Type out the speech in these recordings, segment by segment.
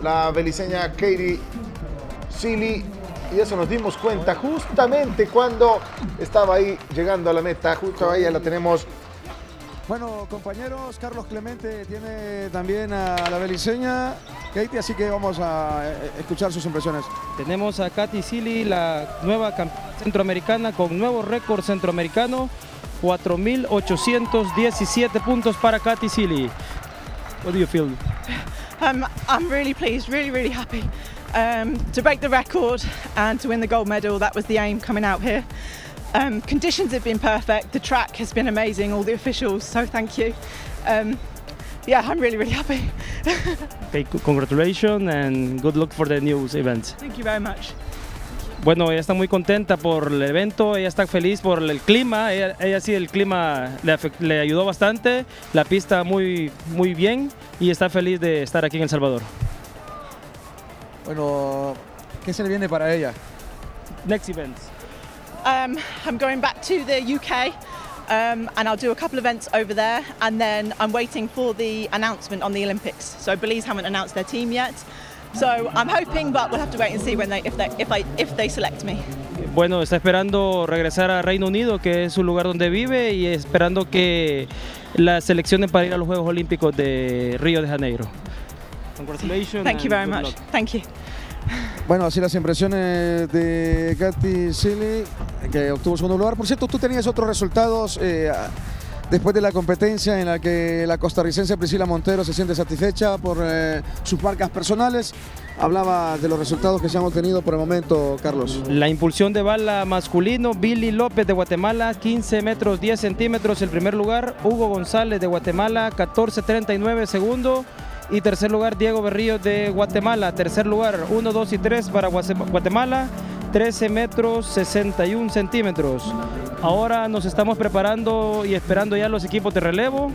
la beliceña Katie Silly y eso nos dimos cuenta justamente cuando estaba ahí llegando a la meta, justo ahí ya la tenemos. Bueno, compañeros, Carlos Clemente tiene también a la beliceña Katie, así que vamos a eh, escuchar sus impresiones. Tenemos a Katy Silly, la nueva campeona centroamericana con nuevo récord centroamericano, 4.817 puntos para Katy Silly. What do you feel? Um, I'm really pleased, really, really happy um, to break the record and to win the gold medal. That was the aim coming out here. Um, conditions have been perfect. The track has been amazing. All the officials, so thank you. Um, yeah, I'm really, really happy. okay, congratulations and good luck for the news event. Thank you very much. Bueno, ella está muy contenta por el evento, ella está feliz por el clima, ella, sí el clima le, ayudó bastante, la pista muy, muy bien y está feliz de estar aquí en El Salvador. Bueno, ¿qué se le viene para ella? Next event. Um, I'm going back to the UK um, and I'll do a couple of events over there and then I'm waiting for the announcement on the Olympics. So Belize haven't announced their team yet. So I'm hoping, but we'll have to wait and see when they, if they, if I, if they select me. Bueno, está esperando regresar a Reino Unido, que es su lugar donde vive, y esperando que la seleccionen para ir a los Juegos Olímpicos de Río de Janeiro. Congratulations. Thank you very much. Thank you. Bueno, así las impresiones de Katy Silly, que obtuvo segundo lugar. Por cierto, tú tenías otros resultados eh, después de la competencia en la que la costarricense Priscila Montero se siente satisfecha por eh, sus marcas personales. Hablaba de los resultados que se han obtenido por el momento, Carlos. La impulsión de bala masculino, Billy López de Guatemala, 15 metros 10 centímetros el primer lugar, Hugo González de Guatemala, 14.39 segundo. Y tercer lugar, Diego Berrío de Guatemala. Tercer lugar, 1, 2 y 3 para Guatemala. 13 metros 61 centímetros. Ahora nos estamos preparando y esperando ya los equipos de relevo.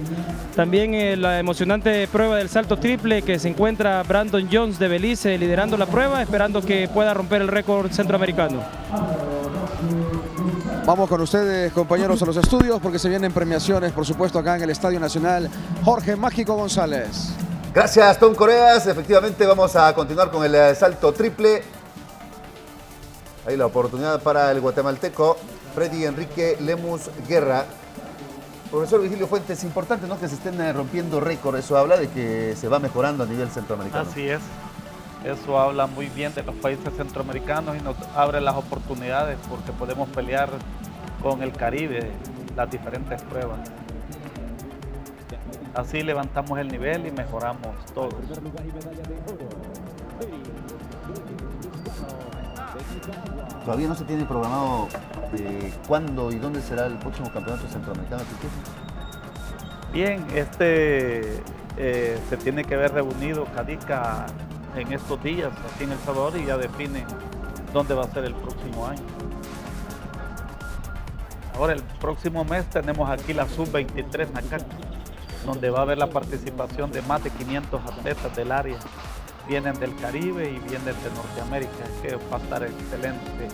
También eh, la emocionante prueba del salto triple que se encuentra Brandon Jones de Belice liderando la prueba, esperando que pueda romper el récord centroamericano. Vamos con ustedes, compañeros, a los estudios porque se vienen premiaciones, por supuesto, acá en el Estadio Nacional Jorge Mágico González. Gracias, Tom Coreas. Efectivamente, vamos a continuar con el eh, salto triple. Ahí la oportunidad para el guatemalteco Freddy Enrique Lemus Guerra. Profesor Vigilio Fuentes, es importante ¿no? que se estén eh, rompiendo récords. Eso habla de que se va mejorando a nivel centroamericano. Así es. Eso habla muy bien de los países centroamericanos y nos abre las oportunidades porque podemos pelear con el Caribe las diferentes pruebas. Así levantamos el nivel y mejoramos todos. Todavía no se tiene programado eh, cuándo y dónde será el próximo campeonato centroamericano. Bien, este eh, se tiene que ver reunido Cadica en estos días aquí en El Salvador y ya define dónde va a ser el próximo año. Ahora el próximo mes tenemos aquí la Sub-23 Nacac, donde va a haber la participación de más de 500 atletas del área vienen del Caribe y vienen de Norteamérica, que va a estar excelente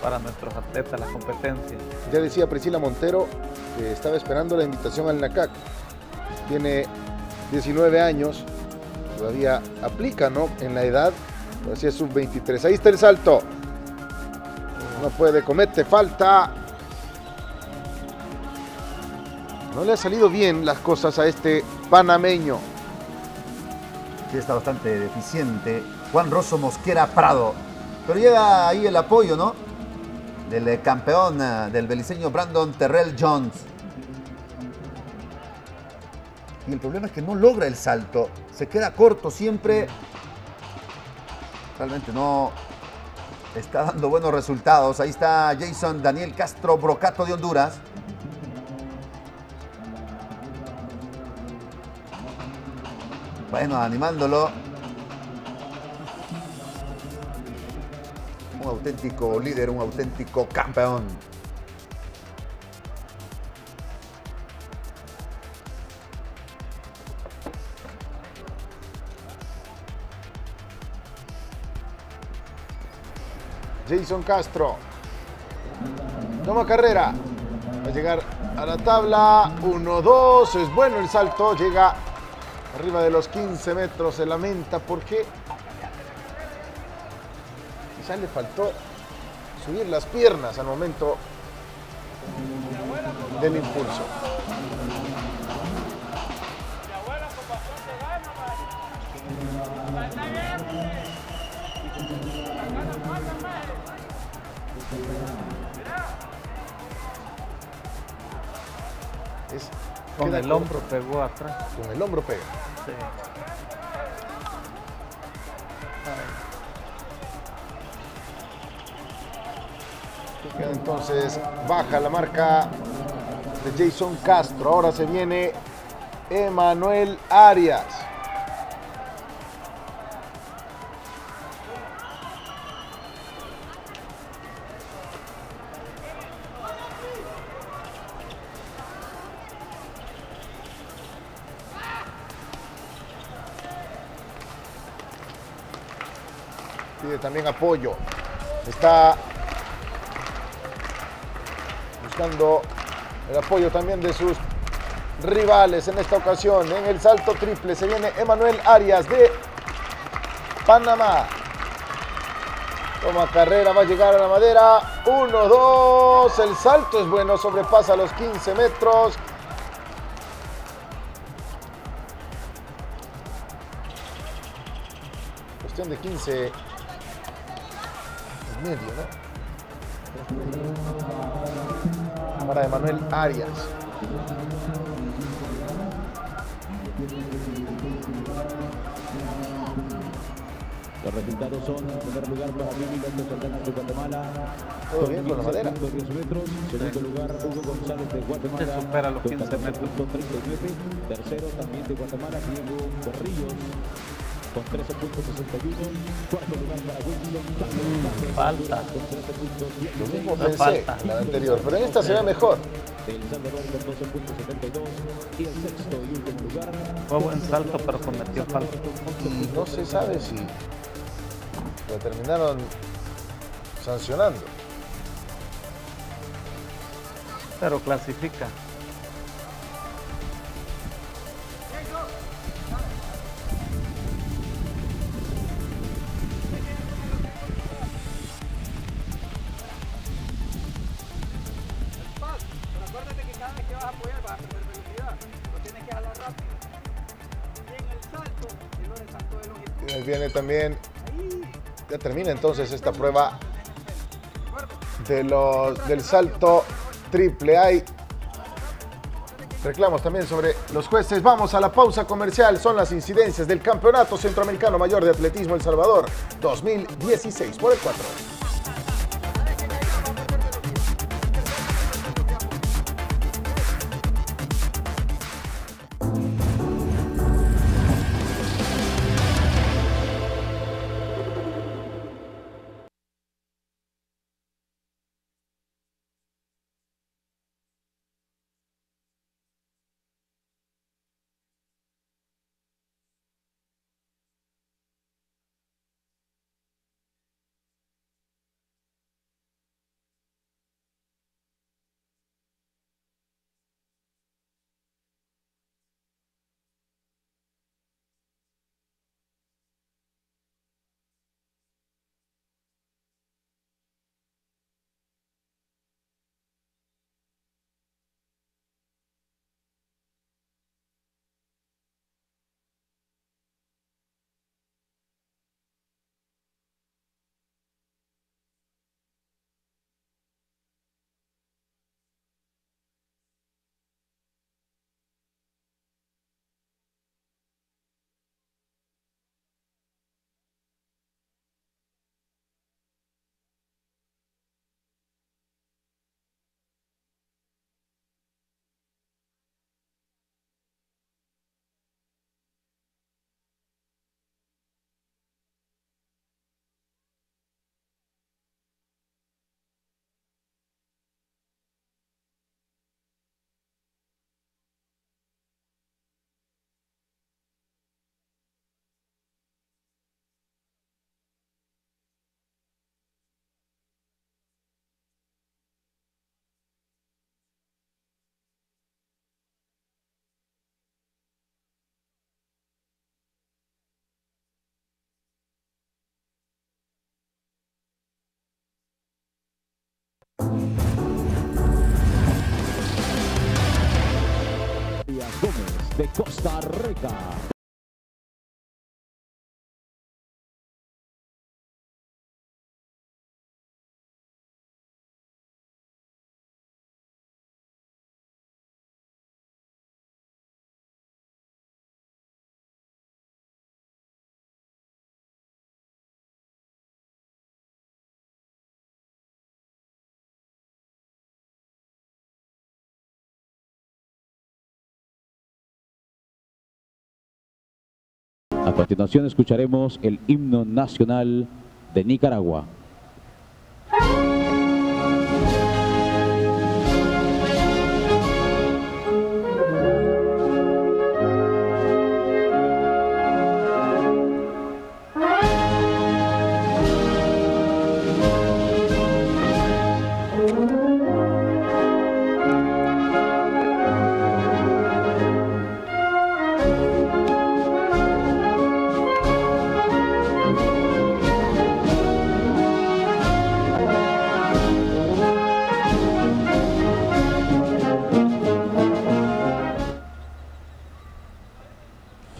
para nuestros atletas la competencia. Ya decía Priscila Montero que estaba esperando la invitación al NACAC. Tiene 19 años, todavía aplica, ¿no? En la edad, así es sub-23. Ahí está el salto. No puede, comete falta. No le ha salido bien las cosas a este panameño sí está bastante deficiente. Juan Rosso Mosquera Prado. Pero llega ahí el apoyo, ¿no? Del eh, campeón eh, del beliceño Brandon Terrell Jones. Y el problema es que no logra el salto. Se queda corto siempre. Realmente no está dando buenos resultados. Ahí está Jason Daniel Castro Brocato de Honduras. Bueno, animándolo. Un auténtico líder, un auténtico campeón. Jason Castro. Toma carrera. Va a llegar a la tabla. 1-2. Es bueno el salto. Llega Arriba de los 15 metros se lamenta porque quizás le faltó subir las piernas al momento del impulso. Con el hombro pegó atrás. Con el hombro pega. Sí. Queda entonces baja la marca de Jason Castro. Ahora se viene Emanuel Arias. También apoyo. Está buscando el apoyo también de sus rivales en esta ocasión. En el salto triple se viene Emanuel Arias de Panamá. Toma carrera, va a llegar a la madera. 1, 2. El salto es bueno, sobrepasa los 15 metros. Cuestión de 15 y medio, ¿no? Para Emanuel Arias. Los resultados son, en primer lugar para Billy López Ortega de Guatemala, Todo bien con la madera. 10 metros. Segundo lugar, Hugo González de Guatemala. Se supera los con 15 metros. 14.39. Tercero, también de Guatemala, Diego Corrillos, con 13.61. Cuarto lugar para Carlos Falta. con 13.16. Lo mismo No pensé falta. la anterior, pero en esta se ve mejor. El Salvador con 12.72. Y el sexto y último lugar, Fue buen salto, pero cometió falta. Y no se sabe si lo terminaron sancionando. Pero clasifica. Y ahí viene también. Ya termina entonces esta prueba de los, del salto triple. Hay reclamos también sobre los jueces. Vamos a la pausa comercial. Son las incidencias del Campeonato Centroamericano Mayor de Atletismo El Salvador 2016 por el 4. De Costa Rica. A continuación escucharemos el himno nacional de Nicaragua.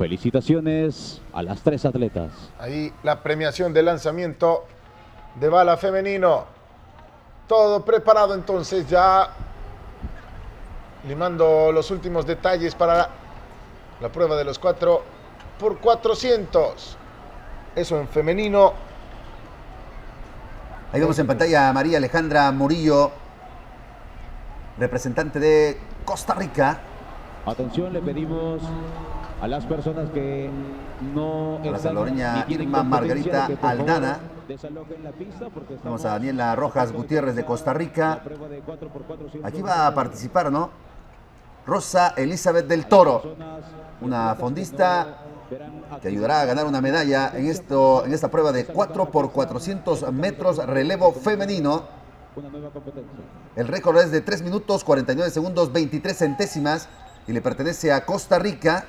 Felicitaciones a las tres atletas. Ahí la premiación de lanzamiento de bala femenino. Todo preparado entonces ya limando los últimos detalles para la prueba de los 4 por 400. Eso en femenino. Ahí vemos en pantalla a María Alejandra Murillo, representante de Costa Rica. Atención, le pedimos a las personas que no la tienen Irma Margarita Aldana. desalojen la pista porque Vemos estamos a Daniela Rojas Gutiérrez de Costa Rica. en prueba de 4x400 Aquí va a participar, ¿no? Rosa Elizabeth del Toro, una fondista que ayudará a ganar una medalla en, esto, en esta prueba de 4 por 400 metros relevo femenino. El récord es de 3 minutos 49 segundos 23 centésimas y le pertenece a Costa Rica.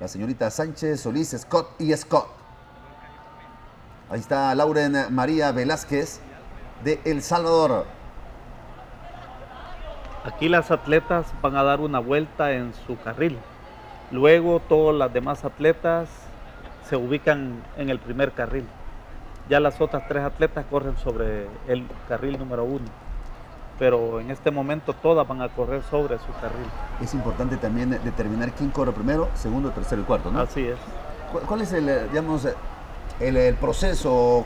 La señorita Sánchez, Solís, Scott y Scott. Ahí está Lauren María Velázquez de El Salvador. Aquí las atletas van a dar una vuelta en su carril. Luego todas las demás atletas se ubican en el primer carril. Ya las otras tres atletas corren sobre el carril número uno. Pero en este momento todas van a correr sobre su carril. Es importante también determinar quién corre primero, segundo, tercero y cuarto, ¿no? Así es. ¿Cuál- ¿Cuál es el, eh, digamos, eh, el, el proceso?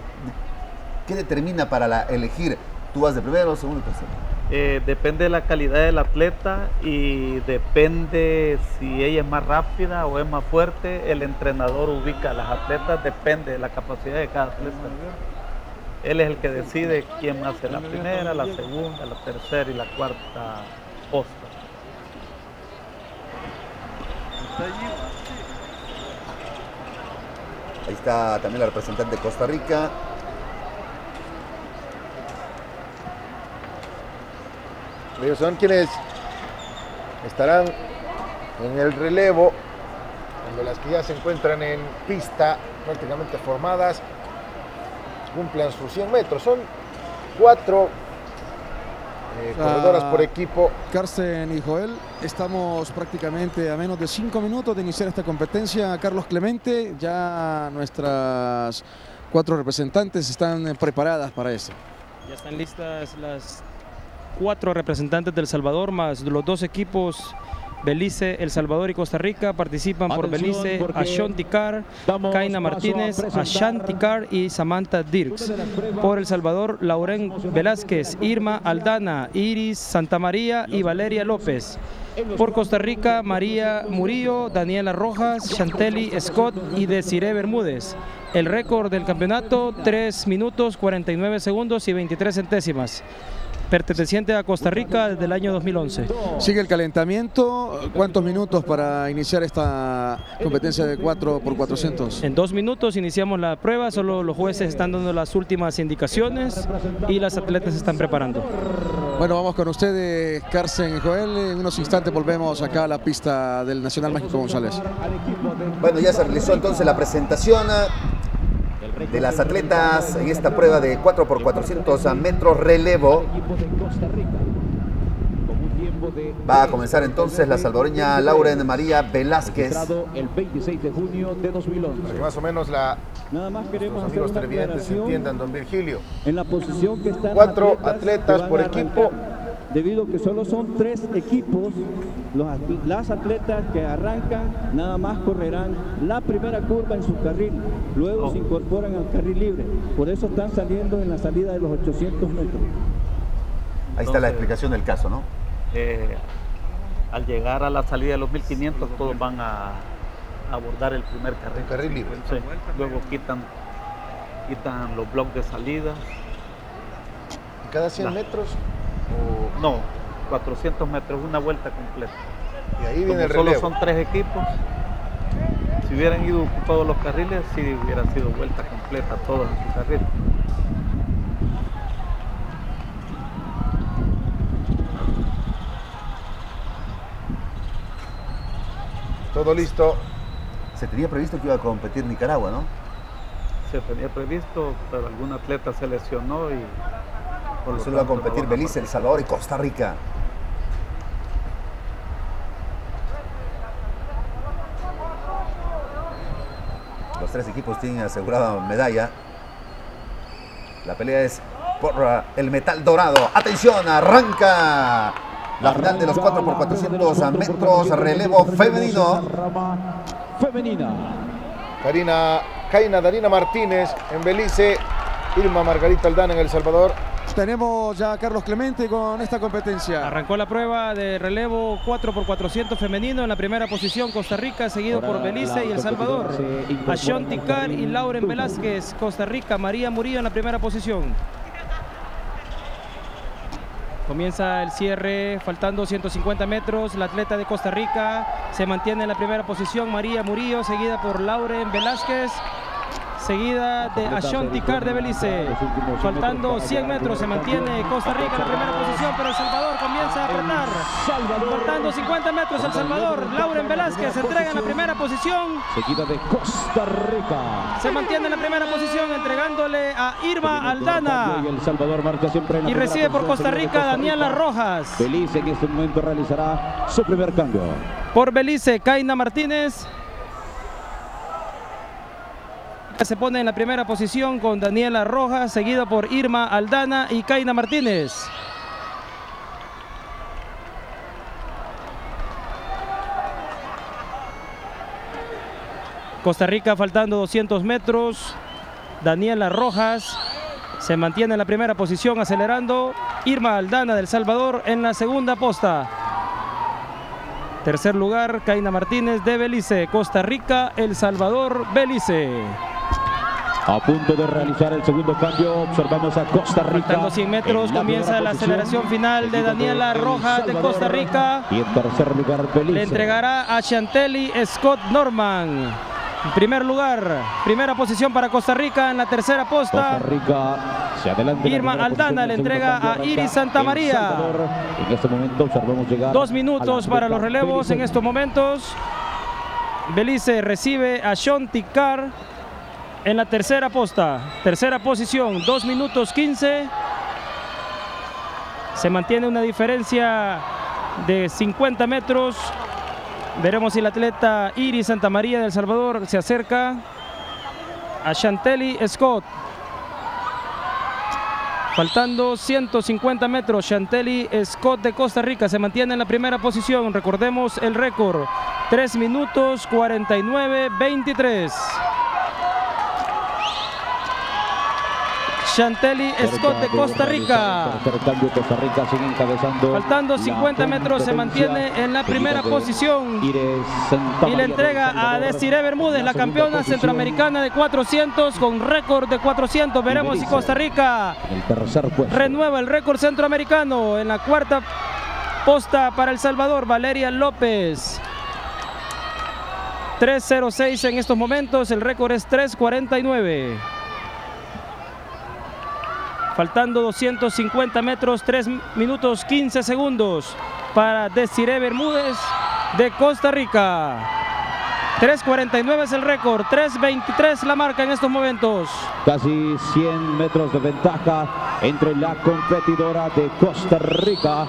¿Qué determina para la- elegir? ¿Tú vas de primero, segundo y tercero? Eh, depende de la calidad del atleta y depende si ella es más rápida o es más fuerte. El entrenador ubica a las atletas, depende de la capacidad de cada atleta. Él es el que decide quién hace la primera, la segunda, la tercera y la cuarta posta. Ahí está también la representante de Costa Rica. Ellos son quienes estarán en el relevo, cuando las que ya se encuentran en pista prácticamente formadas cumplan sus 100 metros. Son cuatro eh, corredoras por equipo. Carsten y Joel, estamos prácticamente a menos de cinco minutos de iniciar esta competencia. Carlos Clemente, ya nuestras cuatro representantes están preparadas para eso. Ya están listas las cuatro representantes del Salvador, más los dos equipos Belice, El Salvador y Costa Rica participan por Atención, Belice, Ashanti Carr, Kaina Martínez, Ashanti Carr y Samantha Dirks. Por El Salvador, Lauren Velázquez, Irma Aldana, Iris Santamaría y Valeria López. Por Costa Rica, María Murillo, Daniela Rojas, Chanteli Scott y Desiree Bermúdez. El récord del campeonato, 3 minutos 49 segundos y 23 centésimas. Perteneciente a Costa Rica desde el año 2011. Sigue el calentamiento. ¿Cuántos minutos para iniciar esta competencia de 4 por 400? En dos minutos iniciamos la prueba, solo los jueces están dando las últimas indicaciones y las atletas se están preparando. Bueno, vamos con ustedes, Carsten y Joel. En unos instantes volvemos acá a la pista del Nacional Mágico González. Bueno, ya se realizó entonces la presentación de las atletas en esta prueba de 4 por 400 metros relevo. Va a comenzar entonces la salvadoreña Lauren María Velázquez. el 26 de junio de 2011. Para que más o menos la, Nada más los queremos hacer amigos una televidentes entiendan, don Virgilio. en la posición que están Cuatro atletas van por equipo. Debido a que solo son tres equipos, los las atletas que arrancan nada más correrán la primera curva en su carril, luego Oh. se incorporan al carril libre. Por eso están saliendo en la salida de los 800 metros. Ahí está la explicación del caso, ¿no? Eh, al llegar a la salida de los 1500 todos van a abordar el primer carril. El carril libre. Sí, Luego quitan, quitan los bloques de salida. ¿Y cada 100 La- metros? No, 400 metros, una vuelta completa. Y ahí Como viene solo son tres equipos, si hubieran ido ocupados los carriles, sí hubiera sido vuelta completa todos en su carril. Todo listo. Se tenía previsto que iba a competir Nicaragua, ¿no? Se tenía previsto, pero algún atleta se lesionó y Por lo eso iba a competir Belice, El Salvador y Costa Rica. Los tres equipos tienen asegurada medalla. La pelea es por el metal dorado. Atención, arranca la final de los 4x400 metros relevo femenino. Femenina. Karina, Kaina Darina Martínez en Belice. Irma Margarita Aldana en El Salvador. Tenemos ya a Carlos Clemente con esta competencia. Arrancó la prueba de relevo 4x400 femenino en la primera posición Costa Rica, seguido Ahora por Belice y El Salvador. al Carr y Lauren. Velázquez, Costa Rica, María Murillo en la primera posición. Comienza el cierre, faltando 150 metros. La atleta de Costa Rica se mantiene en la primera posición. María Murillo, seguida por Lauren Velázquez, seguida de Ashonti Carr de Belice. Faltando 100 metros, se mantiene Costa Rica en la primera posición, pero El Salvador comienza a apretar. Faltando 50 metros, El Salvador. Lauren Velázquez se entrega en la primera posición. Seguida de Costa Rica. Se mantiene en la primera posición, entregándole a Irma Aldana. Y El Salvador marcha siempre Y recibe por Costa Rica Daniela. Rojas. Belice en este momento realizará su primer cambio. Por Belice, Kaina Martínez. Se pone en la primera posición con Daniela Rojas, seguida por Irma Aldana y Kaina Martínez. Costa Rica faltando 200 metros. Daniela Rojas se mantiene en la primera posición acelerando. Irma Aldana del Salvador en la segunda posta. Tercer lugar, Kaina Martínez de Belice. Costa Rica, El Salvador, Belice. A punto de realizar el segundo cambio, observamos a Costa Rica. Faltando 100 metros, la comienza la aceleración final de Daniela El Rojas de Costa. Rica. Y en tercer lugar, Belice. Le entregará a Chantelli Scott Norman. En primer lugar, primera posición para Costa Rica en la tercera Costa posta. Rica se adelanta. Irma Aldana le entrega a Iris Santamaría. El Salvador. En este momento observamos llegar. Dos minutos para los relevos en estos momentos. Belice recibe a Shonti Carr en la tercera posta. Tercera posición, 2 minutos 15. Se mantiene una diferencia de 50 metros. Veremos si el atleta Iris Santamaría de El Salvador se acerca a Chantelli Scott. Faltando 150 metros, Chantelli Scott de Costa Rica se mantiene en la primera posición. Recordemos el récord, 3 minutos 49, 23. Chantelli Scott de Costa Rica. Cambio, Costa Rica sigue encabezando. Faltando la 50 metros, se mantiene en la primera posición. Y le entrega a. Desiree Bermúdez, la campeona centroamericana de 400 con récord de 400. Veremos si. Costa Rica renueva el récord centroamericano en la cuarta posta para El Salvador, Valeria López. 3.06 en estos momentos, el récord es 3.49. Faltando 250 metros, 3 minutos 15 segundos para Desiree Bermúdez de Costa Rica. 3.49 es el récord, 3.23 la marca en estos momentos. Casi 100 metros de ventaja entre la competidora de Costa Rica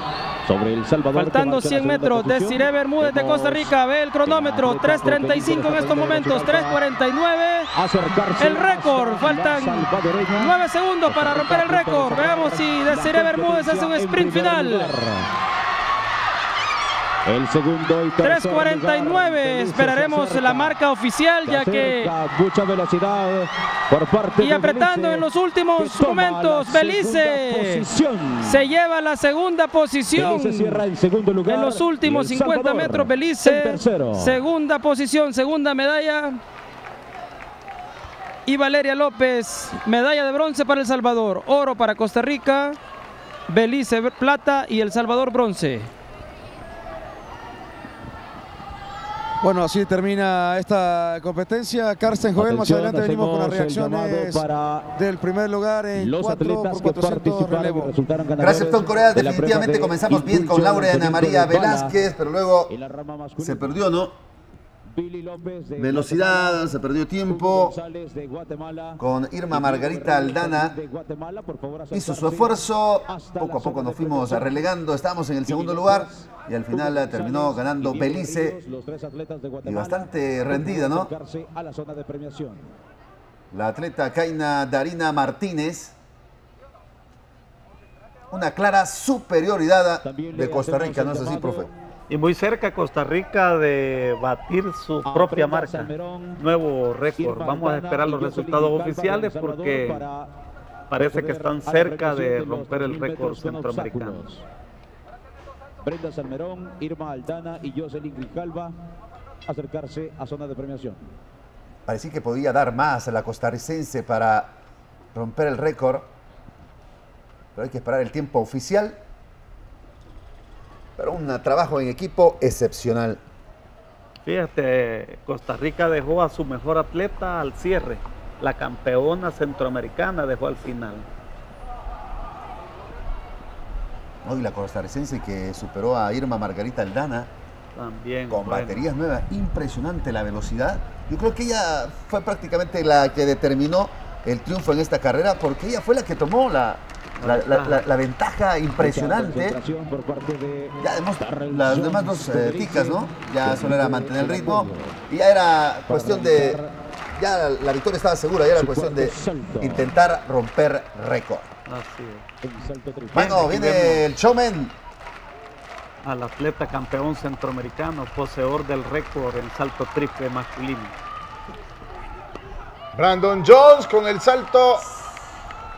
sobre El Salvador. Faltando 100 metros, Desiree Bermúdez de Costa Rica, ve el cronómetro, 3.35 en estos momentos, 3.49. El récord, faltan 9 segundos para romper el récord. Veamos si Desiree Bermúdez hace un sprint final. El segundo y 3.49, esperaremos la marca oficial ya que... Mucha velocidad por parte Y apretando en los últimos momentos, Belice se lleva la segunda posición. en segundo lugar. En los últimos 50 metros, Belice, segunda posición, segunda medalla. Y Valeria López, medalla de bronce para El Salvador, oro para Costa Rica, Belice plata y El Salvador bronce. Bueno, así termina esta competencia. Carsten Joel, más adelante venimos con las reacciones del primer lugar en los 4 atletas por que 400 relevo. resultaron ganadores Gracias, Tom Corea. Definitivamente de comenzamos bien con Laura Ana lanzamiento María. Velázquez, pero luego se perdió, ¿no? Velocidad, se perdió tiempo. Con Irma Margarita Aldana hizo su esfuerzo. Poco a poco nos fuimos relegando. Estábamos en el segundo lugar y al final terminó ganando Belice. Y bastante rendida, ¿no? la atleta Kaina Darina Martínez. Una clara superioridad de Costa Rica, ¿no es así, profe? Y muy cerca Costa Rica de batir su a propia Brenda marca. Salmerón, Nuevo récord. Irma Vamos a Aldana esperar los resultados oficiales porque parece que están cerca de romper el 2000 récord centroamericano. Brenda Salmerón, Irma Aldana y Jocelyn Grijalva acercarse a zona de premiación. Parecía que podía dar más a la costarricense para romper el récord. Pero hay que esperar el tiempo oficial. Pero un trabajo en equipo excepcional. Fíjate, Costa Rica dejó a su mejor atleta al cierre. La campeona centroamericana dejó al final. Hoy la costarricense que superó a Irma Margarita Aldana También. con bueno. baterías nuevas. Impresionante la velocidad. Yo creo que ella fue prácticamente la que determinó el triunfo en esta carrera porque ella fue la que tomó la, la, la- la- la ventaja impresionante. Concentración por parte de Ya Darrell las demás dos eh, ticas, ¿no? Ya solo era mantener el ritmo. Y ya era cuestión de. Ya la, victoria estaba segura, ya era cuestión de intentar romper récord. Bueno, aquí viene el showman. Al atleta campeón centroamericano, poseedor del récord en salto triple masculino. Brandon Jones con el salto.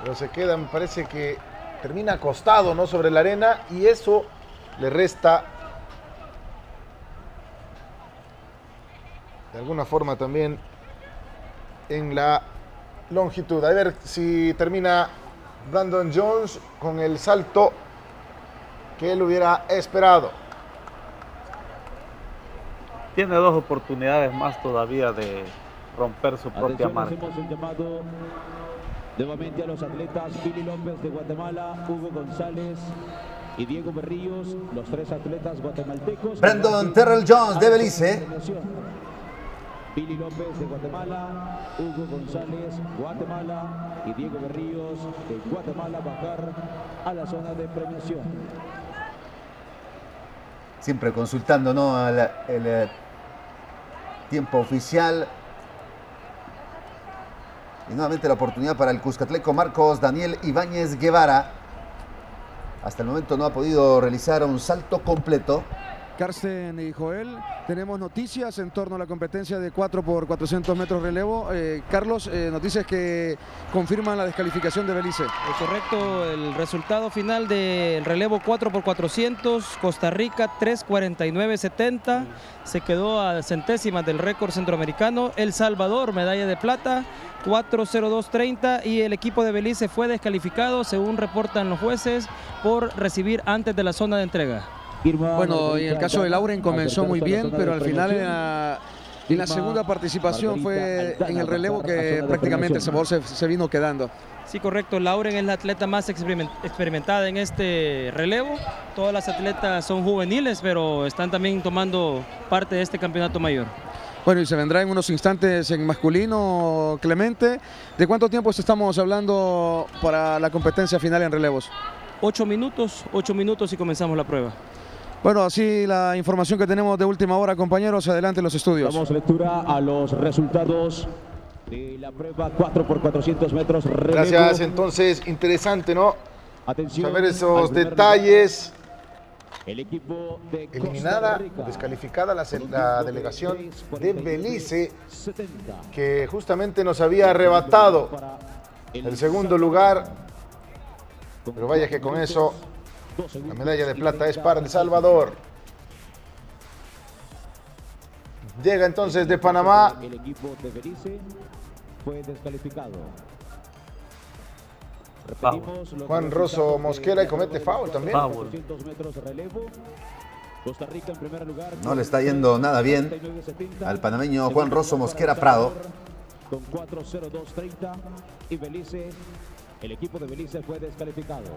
Pero se queda, me parece que termina acostado ¿no? sobre la arena y eso le resta de alguna forma también en la longitud. A ver si termina Brandon Jones con el salto que él hubiera esperado. Tiene dos oportunidades más todavía de romper su propia Atención, marca. Nuevamente a los atletas Billy López de Guatemala, Hugo González y Diego Berríos, los tres atletas guatemaltecos. Brandon Terrell Jones de Belice. Billy López de Guatemala, Hugo González, Guatemala y Diego Berríos de Guatemala bajar a la zona de premiación. Siempre consultando ¿no? el, el, eh, tiempo oficial. Y nuevamente la oportunidad para el Cuscatleco Marcos Daniel Ibáñez Guevara. Hasta el momento no ha podido realizar un salto completo. Carsten y Joel, tenemos noticias en torno a la competencia de 4 por 400 metros relevo. Eh, Carlos, eh, noticias que confirman la descalificación de Belice. Es correcto, el resultado final del relevo 4x400, Costa Rica 3.49.70, se quedó a centésimas del récord centroamericano, El Salvador medalla de plata 4.02.30 y el equipo de Belice fue descalificado, según reportan los jueces, por recibir antes de la zona de entrega. Bueno, y en el caso de Lauren comenzó muy bien, pero al final en la, en la segunda participación fue en el relevo que prácticamente el sabor se, se vino quedando. Sí, correcto. Lauren es la atleta más experiment- experimentada en este relevo. Todas las atletas son juveniles, pero están también tomando parte de este campeonato mayor. Bueno, y se vendrá en unos instantes en masculino, Clemente. ¿De cuánto tiempo estamos hablando para la competencia final en relevos? 8 minutos, 8 minutos y comenzamos la prueba. Bueno, así la información que tenemos de última hora, compañeros. Adelante los estudios. Damos lectura a los resultados de la prueba 4 por 400 metros. relevo. Gracias, entonces, interesante, ¿no? Atención Saber esos detalles. El equipo de Eliminada, descalificada la, la delegación de Belice, 70. que justamente nos había arrebatado el segundo lugar. Pero vaya que con eso la medalla de plata es para El Salvador. Llega entonces de Panamá El equipo de Belice fue descalificado. Juan Rosso Mosquera y comete foul también. Foul. 400 metros relevo. Costa Rica en primer lugar. No le está yendo nada bien 49-70. al panameño Juan Rosso Mosquera Prado. Con 4-0-2-30 y Belice, el equipo de Belice fue descalificado.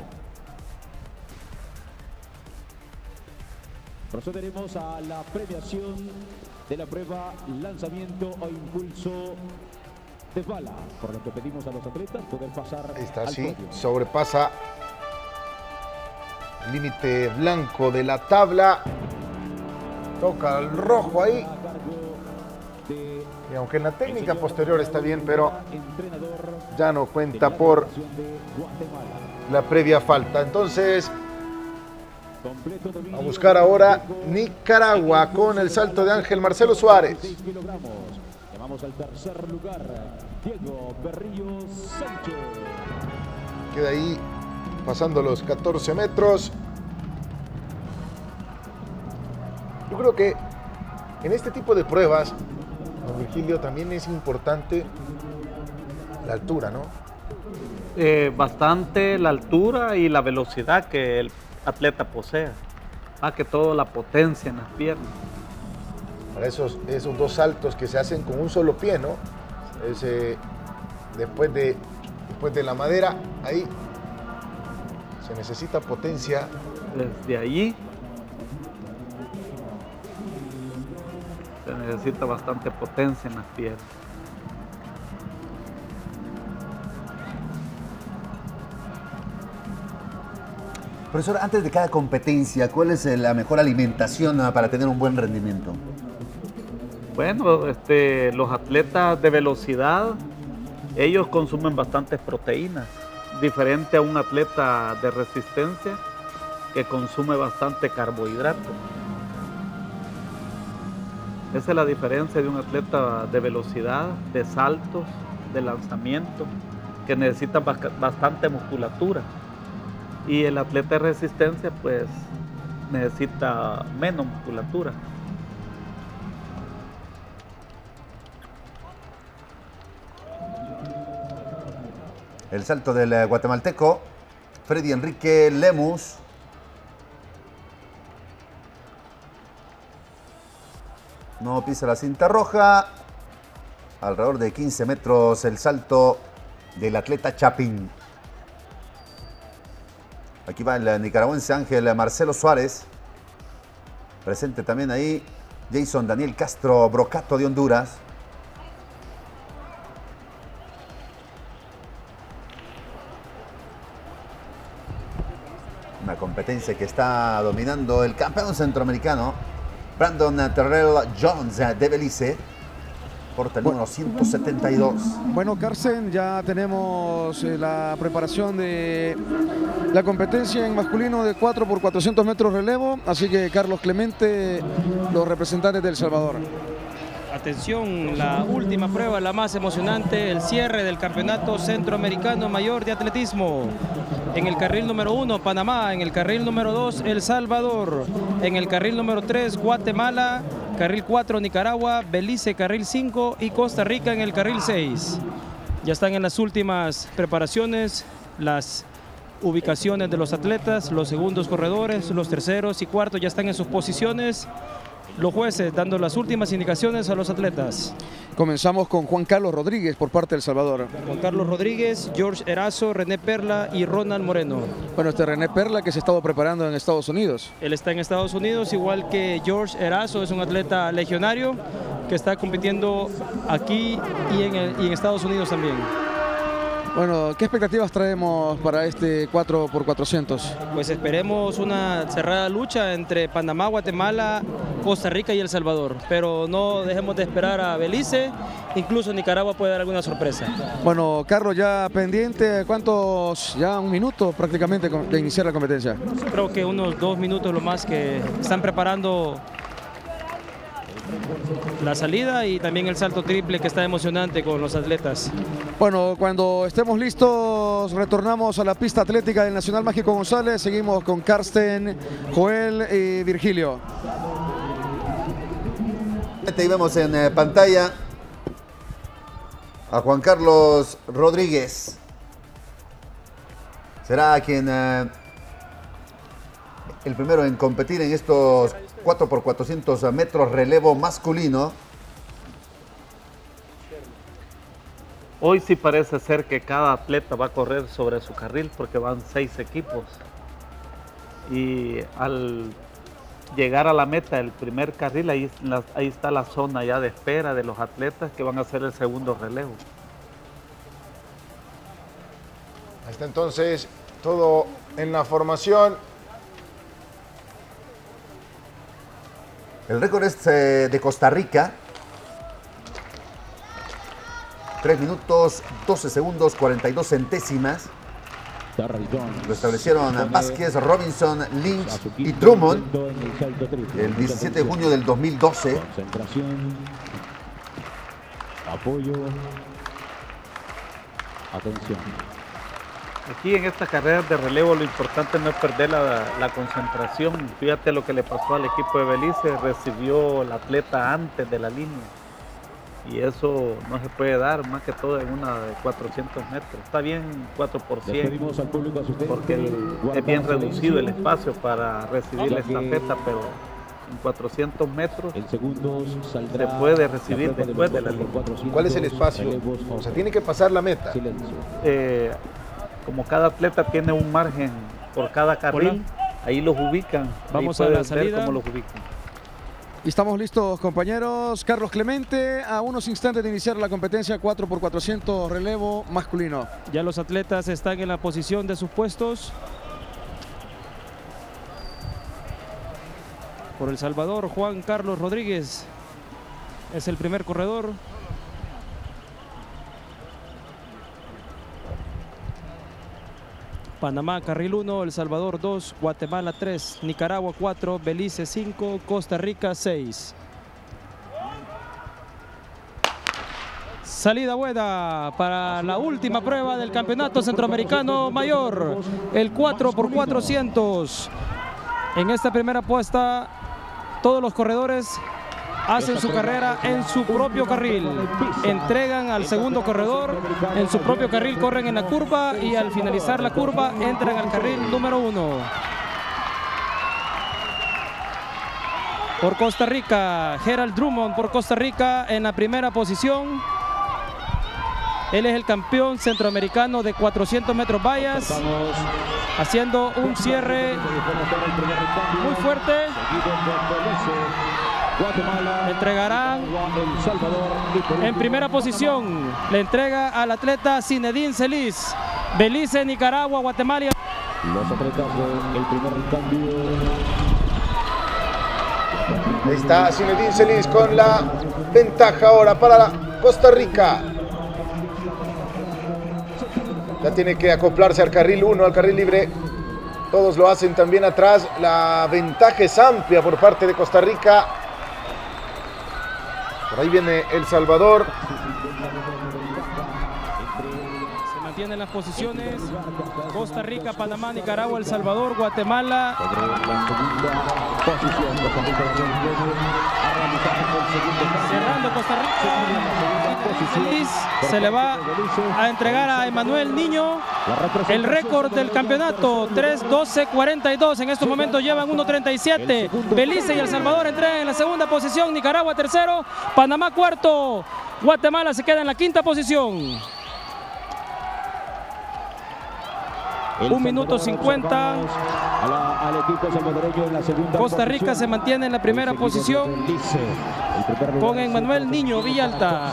Procederemos a la premiación de la prueba lanzamiento o impulso de bala, por lo que pedimos a los atletas poder pasar está, al sí, podio. sobrepasa el límite blanco de la tabla. Toca el rojo ahí. Y aunque en la técnica posterior está bien, pero ya no cuenta por la previa falta. Entonces, a buscar ahora. Nicaragua con el salto de Ángel Marcelo Suárez. 6 kilogramos. Llamamos al tercer lugar, Diego Berrillo Sánchez. Queda ahí pasando los 14 metros. Yo creo que en este tipo de pruebas, don Virgilio, también es importante la altura, ¿no? Eh, bastante la altura y la velocidad que el atleta posea. Más que todo la potencia en las piernas. Para esos, esos dos saltos que se hacen con un solo pie, ¿no? Ese, después, de, después de la madera, ahí se necesita potencia. Desde allí se necesita bastante potencia en las piernas. Profesor, antes de cada competencia, ¿cuál es eh, la mejor alimentación ah, para tener un buen rendimiento? Bueno, este, los atletas de velocidad, ellos consumen bastantes proteínas, diferente a un atleta de resistencia que consume bastante carbohidrato. Esa es la diferencia de un atleta de velocidad, de saltos, de lanzamiento, que necesita bastante musculatura. Y el atleta de resistencia, pues, necesita menos musculatura. El salto del eh, guatemalteco, Freddy Enrique Lemus. No pisa la cinta roja. Alrededor de 15 metros el salto del atleta Chapín. Aquí va el nicaragüense Ángel Marcelo Suárez. Presente también ahí Jason Daniel Castro Brocato de Honduras. Una competencia que está dominando el campeón centroamericano, Brandon Terrell Jones eh, de Belice, porta el número 172. Bueno, Carsten, ya tenemos eh, la preparación de la competencia en masculino de 4 por 400 metros relevo. Así que Carlos Clemente, los representantes del Salvador. Atención, la última prueba, la más emocionante, el cierre del Campeonato Centroamericano Mayor de Atletismo. En el carril número uno, Panamá. En el carril número dos, El Salvador. En el carril número tres, Guatemala. Carril 4, Nicaragua. Belice, carril 5. Y Costa Rica en el carril 6. Ya están en las últimas preparaciones las ubicaciones de los atletas, los segundos corredores, los terceros y cuartos ya están en sus posiciones. Los jueces dando las últimas indicaciones a los atletas. Comenzamos con Juan Carlos Rodríguez por parte del Salvador. Juan Carlos Rodríguez, George Erazo, René Perla y Ronald Moreno. Bueno, este René Perla que se ha estado preparando en Estados Unidos. Él está en Estados Unidos, igual que George Erazo, es un atleta legionario que está compitiendo aquí y en, el- y en Estados Unidos también. Bueno, ¿qué expectativas traemos para este 4x400? Pues esperemos una cerrada lucha entre Panamá, Guatemala, Costa Rica y El Salvador. Pero no dejemos de esperar a Belice, incluso Nicaragua puede dar alguna sorpresa. Bueno, Carlos, ya pendiente, ¿cuántos? Ya un minuto prácticamente de iniciar la competencia. Creo que unos dos minutos lo más que están preparando la salida y también el salto triple que está emocionante con los atletas. Bueno, cuando estemos listos retornamos a la pista atlética del Nacional Mágico González. Seguimos con Karsten, Joel y Virgilio. Ahí vemos en eh, pantalla a Juan Carlos Rodríguez. Será quien eh, el primero en competir en estos 4 por 400 metros relevo masculino. Hoy sí parece ser que cada atleta va a correr sobre su carril porque van seis equipos. Y al llegar a la meta, el primer carril, ahí, ahí está la zona ya de espera de los atletas que van a hacer el segundo relevo. Ahí está entonces todo en la formación. El récord es eh, de Costa Rica. 3 minutos 12 segundos 42 centésimas. Lo establecieron Vázquez, Robinson, Lynch y Drummond el 17 de junio del 2012. Concentración. Apoyo. Atención. Aquí en esta carrera de relevo lo importante no es perder la, la, concentración. Fíjate lo que le pasó al equipo de Belice, recibió el atleta antes de la línea. Y eso no se puede dar, más que todo en una de 400 metros. Está bien 4 por 100, porque el, es bien reducido el espacio para recibir la estafeta, pero en 400 metros el segundo se puede recibir después de la línea. ¿Cuál es el espacio? O sea, tiene que pasar la meta. Eh, como cada atleta tiene un margen por cada carril, ahí los ubican. Vamos ahí a la ver cómo los ubican. Y estamos listos, compañeros. Carlos Clemente, a unos instantes de iniciar la competencia 4x400 relevo masculino. Ya los atletas están en la posición de sus puestos. Por El Salvador, Juan Carlos Rodríguez es el primer corredor. Panamá, carril 1, El Salvador 2, Guatemala 3, Nicaragua 4, Belice 5, Costa Rica 6. Salida buena para la última prueba del Campeonato Centroamericano Mayor, el 4 por 400. En esta primera apuesta, todos los corredores hacen su carrera en su propio carril. Entregan al segundo corredor, en su propio carril corren en la curva y al finalizar la curva entran al carril número uno. Por Costa Rica, Gerald Drummond por Costa Rica en la primera posición. Él es el campeón centroamericano de 400 metros vallas, haciendo un cierre muy fuerte. Entregarán en primera posición. Le entrega al atleta Zinedine Celis. Belice, Nicaragua, Guatemala. Los atletas del primer cambio. Ahí está Zinedine Celis con la ventaja ahora para Costa Rica. Ya tiene que acoplarse al carril 1, al carril libre. Todos lo hacen también atrás. La ventaja es amplia por parte de Costa Rica. Por ahí viene El Salvador. Se mantienen las posiciones. Costa Rica, Panamá, Nicaragua, El Salvador, Guatemala. Cerrando Costa Rica. Se le va a entregar a Emanuel Niño el récord del campeonato. 3-12-42. En estos momentos llevan 1-37. Belice y El Salvador entregan en la segunda posición. Nicaragua tercero. Panamá cuarto. Guatemala se queda en la quinta posición. Un minuto 50. Costa Rica se mantiene en la primera posición con Emmanuel Niño Villalta.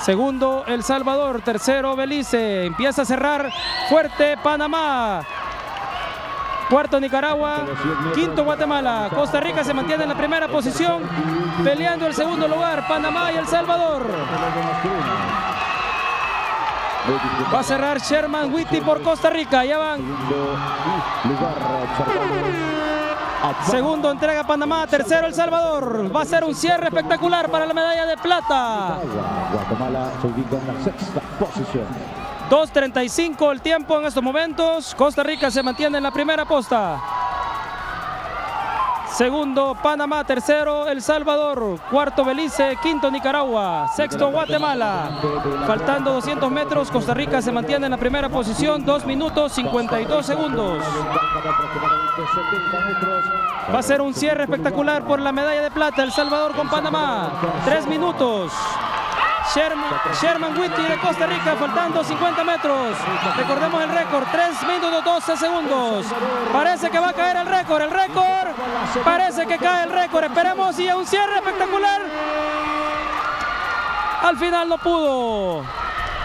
Segundo, El Salvador. Tercero, Belice. Empieza a cerrar fuerte Panamá. Cuarto Nicaragua, quinto Guatemala. Costa Rica se mantiene en la primera posición, peleando el segundo lugar Panamá y El Salvador. Va a cerrar Sherman Whitty por Costa Rica. Ya van. Segundo entrega Panamá, tercero El Salvador. Va a ser un cierre espectacular para la medalla de plata. Guatemala se ubica en la sexta posición. 2.35 el tiempo en estos momentos. Costa Rica se mantiene en la primera posta. Segundo, Panamá. Tercero, El Salvador. Cuarto, Belice. Quinto, Nicaragua. Sexto, Guatemala. Faltando 200 metros, Costa Rica se mantiene en la primera posición. 2 minutos 52 segundos. Va a ser un cierre espectacular por la medalla de plata. El Salvador con Panamá. 3 minutos. Sherman, Sherman Whitty de Costa Rica, faltando 50 metros. Recordemos el récord, 3 minutos 12 segundos. Parece que va a caer el récord, el récord. Parece que cae el récord. Esperemos y un cierre espectacular. Al final no pudo.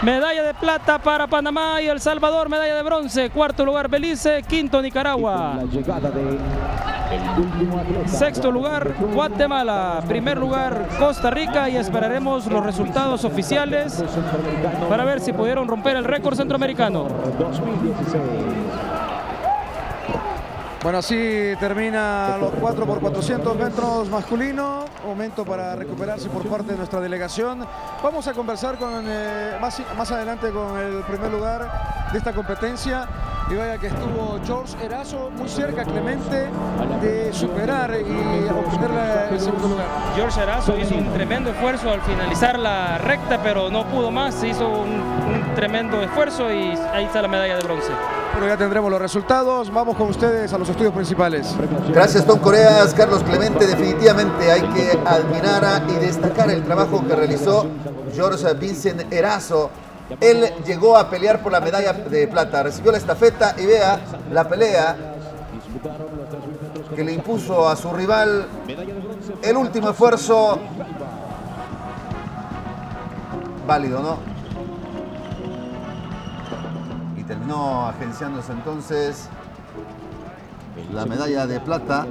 Medalla de plata para Panamá y El Salvador, medalla de bronce. Cuarto lugar Belice, quinto Nicaragua. La llegada de. Sexto lugar, Guatemala. Primer lugar, Costa Rica. Y esperaremos los resultados oficiales para ver si pudieron romper el récord centroamericano. 2016. Bueno, así termina los 4 por 400 metros masculino. Momento para recuperarse por parte de nuestra delegación. Vamos a conversar con, eh, más adelante con el primer lugar de esta competencia. Y vaya que estuvo George Erazo muy cerca, Clemente, de superar y obtener el segundo lugar. George Arazo hizo un tremendo esfuerzo al finalizar la recta, pero no pudo más. Hizo un, un tremendo esfuerzo y ahí está la medalla de bronce. Pero ya tendremos los resultados. Vamos con ustedes a los estudios principales. Gracias, Tom Coreas, Carlos Clemente. Definitivamente hay que admirar y destacar el trabajo que realizó George Vincent Erazo. Él llegó a pelear por la medalla de plata, recibió la estafeta y vea la pelea que le impuso a su rival. El último esfuerzo válido, ¿no? Y terminó agenciándose entonces la medalla de plata.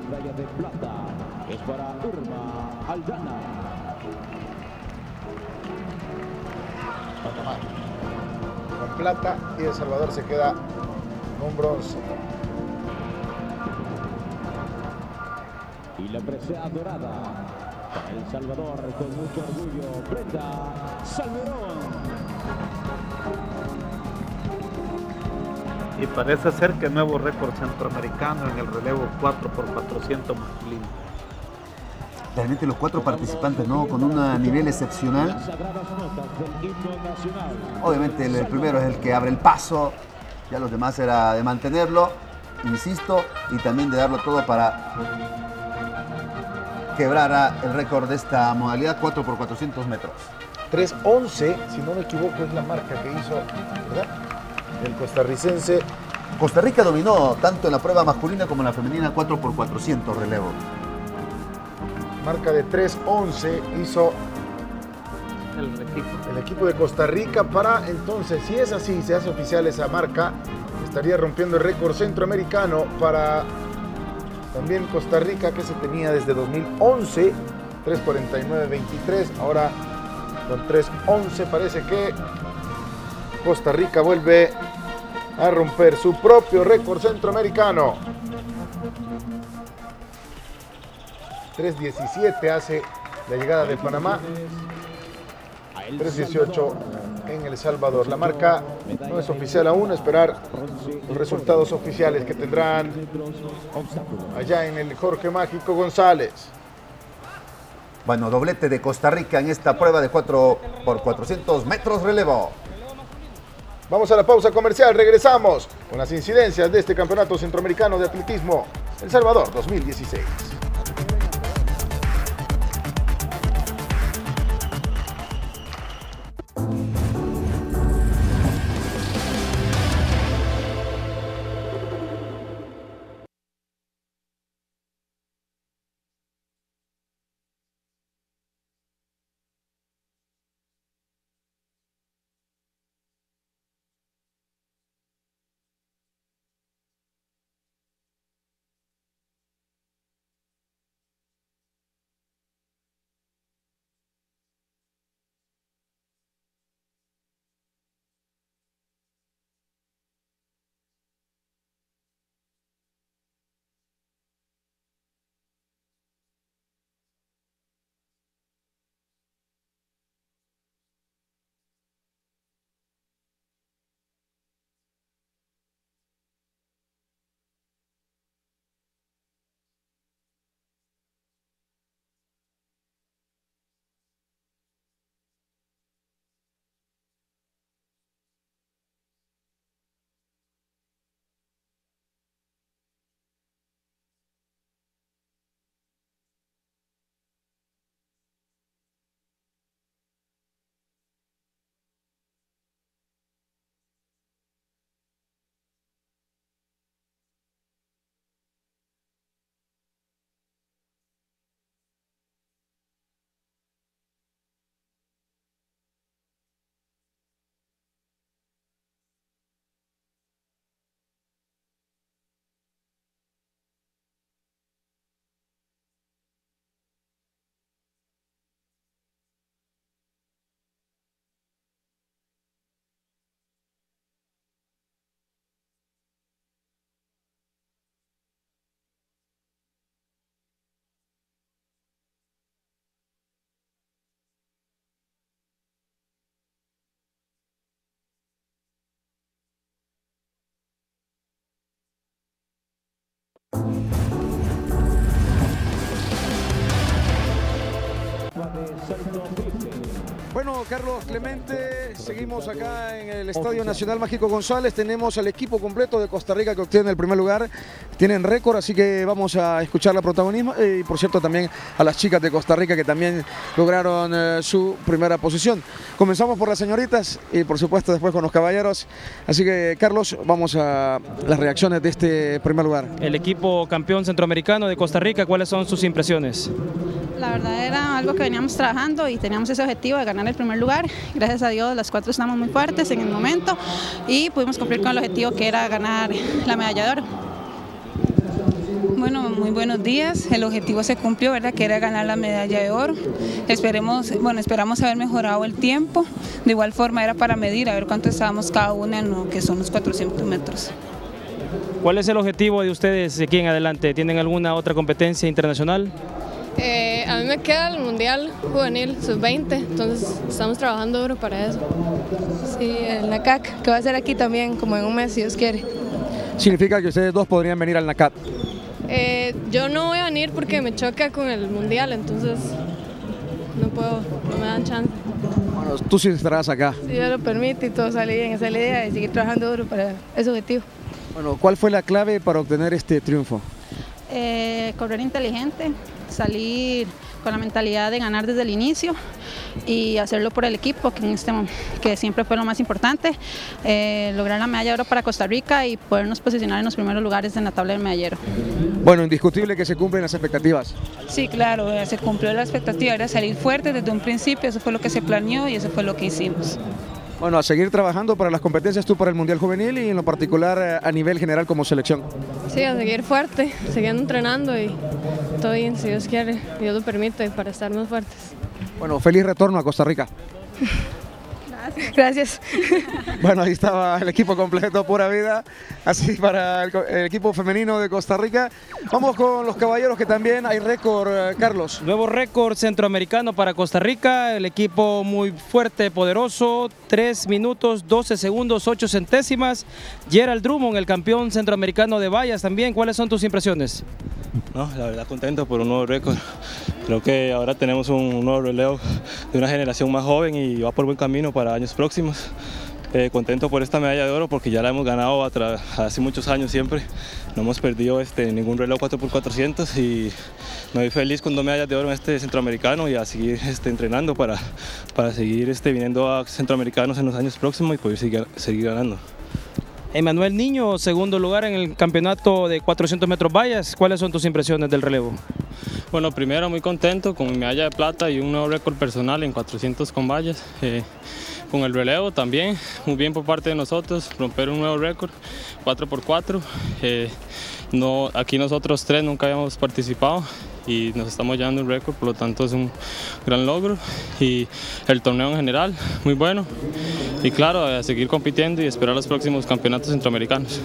Plata y El Salvador se queda con bronce. Y la presea dorada El Salvador con mucho orgullo. Brenda Salmerón. Y parece ser que nuevo récord centroamericano en el relevo 4 por 400 masculino. Realmente los cuatro participantes, ¿no? Con un nivel excepcional. Obviamente el, el primero es el que abre el paso, ya los demás era de mantenerlo, insisto, y también de darlo todo para quebrar a el récord de esta modalidad 4 por 400 metros. 3.11, si no me equivoco, es la marca que hizo, ¿verdad? El costarricense. Costa Rica dominó tanto en la prueba masculina como en la femenina 4 por 400 relevo. Marca de 3.11 hizo El equipo. el equipo de Costa Rica para entonces, si es así, se hace oficial esa marca, estaría rompiendo el récord centroamericano para también Costa Rica que se tenía desde 2011, 3.49.23, ahora con 3.11 parece que Costa Rica vuelve a romper su propio récord centroamericano. 3.17 hace la llegada de Panamá. 3.18 en El Salvador. La marca no es oficial aún, esperar los resultados oficiales que tendrán allá en el Jorge Mágico González. Bueno, doblete de Costa Rica en esta prueba de 4 por 400 metros relevo. Vamos a la pausa comercial, regresamos con las incidencias de este Campeonato Centroamericano de Atletismo El Salvador 2016. second on Bueno, Carlos Clemente, seguimos acá en el Estadio Nacional Mágico González. Tenemos al equipo completo de Costa Rica que obtiene el primer lugar. Tienen récord, así que vamos a escuchar la protagonismo. Eh, y por cierto, también a las chicas de Costa Rica que también lograron eh, su primera posición. Comenzamos por las señoritas y por supuesto después con los caballeros. Así que, Carlos, vamos a las reacciones de este primer lugar. El equipo campeón centroamericano de Costa Rica, ¿cuáles son sus impresiones? La verdad era algo que veníamos trabajando y teníamos ese objetivo de ganar el primer lugar. Gracias a Dios las cuatro estamos muy fuertes en el momento y pudimos cumplir con el objetivo que era ganar la medalla de oro. Bueno, muy buenos días. El objetivo se cumplió, ¿verdad? Que era ganar la medalla de oro. Esperemos, bueno, esperamos haber mejorado el tiempo. De igual forma era para medir, a ver cuánto estábamos cada una en lo que son los 400 metros. ¿Cuál es el objetivo de ustedes de aquí en adelante? ¿Tienen alguna otra competencia internacional? Eh, a mí me queda el Mundial Juvenil Sub-20, entonces estamos trabajando duro para eso. Sí, el NACAC, que va a ser aquí también, como en un mes, si Dios quiere. ¿Significa que ustedes dos podrían venir al NACAT? Eh, yo no voy a venir porque me choca con el Mundial, entonces no puedo, no me dan chance. Bueno, tú sí estarás acá. Si Dios lo permite y todo sale bien, esa es la idea de seguir trabajando duro para ese objetivo. Bueno, ¿cuál fue la clave para obtener este triunfo? Eh, correr inteligente, salir con la mentalidad de ganar desde el inicio y hacerlo por el equipo, que, en este, que siempre fue lo más importante, eh, lograr la medalla de oro para Costa Rica y podernos posicionar en los primeros lugares en la tabla del medallero. Bueno, indiscutible que se cumplen las expectativas. Sí, claro, eh, se cumplió la expectativa, era salir fuerte desde un principio, eso fue lo que se planeó y eso fue lo que hicimos. Bueno, a seguir trabajando para las competencias, tú para el Mundial Juvenil y en lo particular eh, a nivel general como selección. Sí, a seguir fuerte, siguiendo entrenando y todo bien, si Dios quiere, Dios lo permite, para estar más fuertes. Bueno, feliz retorno a Costa Rica. Gracias. Bueno, ahí estaba el equipo completo, pura vida. Así para el, el equipo femenino de Costa Rica. Vamos con los caballeros que también hay récord, eh, Carlos. Nuevo récord centroamericano para Costa Rica. El equipo muy fuerte, poderoso. 3 minutos, 12 segundos, 8 centésimas. Gerald Drummond, el campeón centroamericano de vallas también. ¿Cuáles son tus impresiones? La verdad contento por un nuevo récord. Creo que ahora tenemos un, nuevo relevo de una generación más joven y va por buen camino para años próximos. Eh, contento por esta medalla de oro porque ya la hemos ganado hace muchos años siempre. No hemos perdido este, ningún reloj 4x400 y me voy feliz con dos medallas de oro en este centroamericano y a seguir este, entrenando para, para seguir este, viniendo a centroamericanos en los años próximos y poder seguir, seguir ganando. Emanuel Niño, segundo lugar en el campeonato de 400 metros vallas. ¿Cuáles son tus impresiones del relevo? Bueno, primero muy contento con mi medalla de plata y un nuevo récord personal en 400 con vallas. Eh, con el relevo también, muy bien por parte de nosotros, romper un nuevo récord, 4x4. Eh, no, aquí nosotros tres nunca habíamos participado y nos estamos llevando un récord, por lo tanto es un gran logro. Y el torneo en general, muy bueno. Y claro, a seguir compitiendo y esperar los próximos campeonatos centroamericanos.